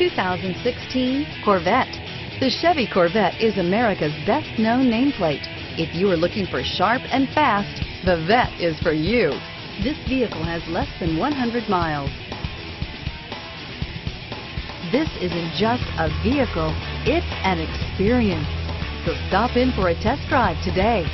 2016 Corvette. The Chevy Corvette is America's best-known nameplate. If you are looking for sharp and fast, the Vette is for you. This vehicle has less than 100 miles. This isn't just a vehicle, it's an experience. So stop in for a test drive today.